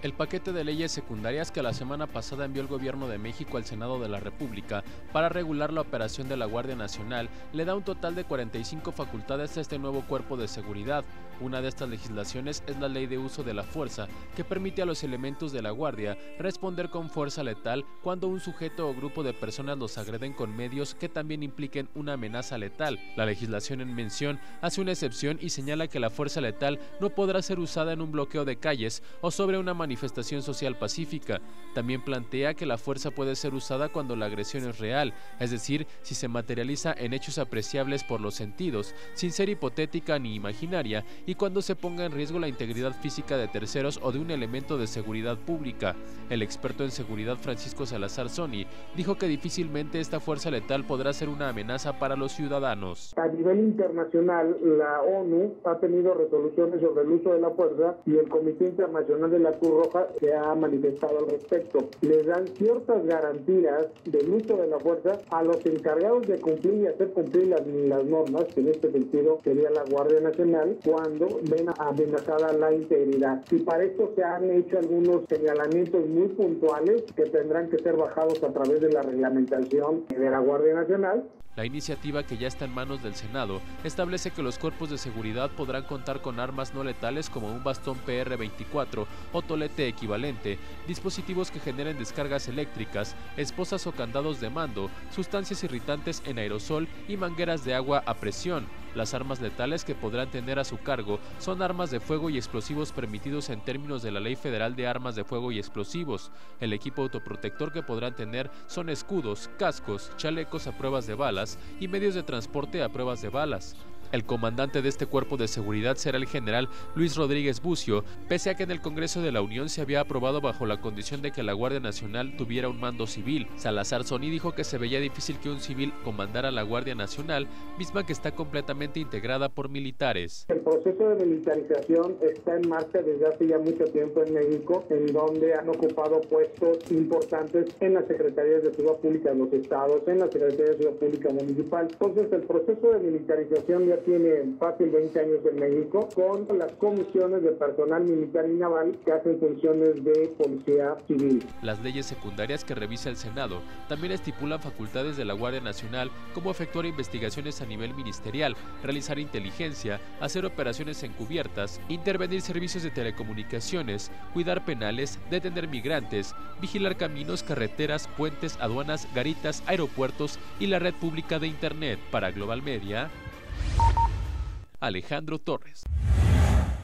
El paquete de leyes secundarias que la semana pasada envió el Gobierno de México al Senado de la República para regular la operación de la Guardia Nacional le da un total de 45 facultades a este nuevo cuerpo de seguridad. Una de estas legislaciones es la Ley de Uso de la Fuerza, que permite a los elementos de la Guardia responder con fuerza letal cuando un sujeto o grupo de personas los agreden con medios que también impliquen una amenaza letal. La legislación en mención hace una excepción y señala que la fuerza letal no podrá ser usada en un bloqueo de calles o sobre una manifestación social pacífica. También plantea que la fuerza puede ser usada cuando la agresión es real, es decir, si se materializa en hechos apreciables por los sentidos, sin ser hipotética ni imaginaria, y cuando se ponga en riesgo la integridad física de terceros o de un elemento de seguridad pública. El experto en seguridad Francisco Salazar Sony dijo que difícilmente esta fuerza letal podrá ser una amenaza para los ciudadanos. A nivel internacional, la ONU ha tenido resoluciones sobre el uso de la fuerza y el Comité Internacional de la Cruz Roja se ha manifestado al respecto. Les dan ciertas garantías del uso de la fuerza a los encargados de cumplir y hacer cumplir las, las normas, que en este sentido sería la Guardia Nacional, cuando ven amenazada la integridad. Y para esto se han hecho algunos señalamientos muy puntuales que tendrán que ser bajados a través de la reglamentación de la Guardia Nacional la iniciativa, que ya está en manos del Senado, establece que los cuerpos de seguridad podrán contar con armas no letales como un bastón PR-24 o equivalente, dispositivos que generen descargas eléctricas, esposas o candados de mando, sustancias irritantes en aerosol y mangueras de agua a presión. Las armas letales que podrán tener a su cargo son armas de fuego y explosivos permitidos en términos de la Ley Federal de Armas de Fuego y Explosivos. El equipo autoprotector que podrán tener son escudos, cascos, chalecos a pruebas de balas y medios de transporte a pruebas de balas. El comandante de este cuerpo de seguridad será el general Luis Rodríguez Bucio, pese a que en el Congreso de la Unión se había aprobado bajo la condición de que la Guardia Nacional tuviera un mando civil. Salazar Sony dijo que se veía difícil que un civil comandara la Guardia Nacional, misma que está completamente integrada por militares. El proceso de militarización está en marcha desde hace ya mucho tiempo en México, en donde han ocupado puestos importantes en las secretarías de seguridad pública de los estados, en la Secretaría de Seguridad Pública Municipal. Entonces, el proceso de militarización ya tiene fácil 20 años en México, con las comisiones de personal militar y naval que hacen funciones de policía civil. Las leyes secundarias que revisa el Senado también estipulan facultades de la Guardia Nacional como efectuar investigaciones a nivel ministerial, realizar inteligencia, hacer operaciones encubiertas, intervenir servicios de telecomunicaciones, cuidar penales, detener migrantes, vigilar caminos, carreteras, puentes, aduanas, garitas, aeropuertos y la red pública de Internet. Para Global Media, Alejandro Torres.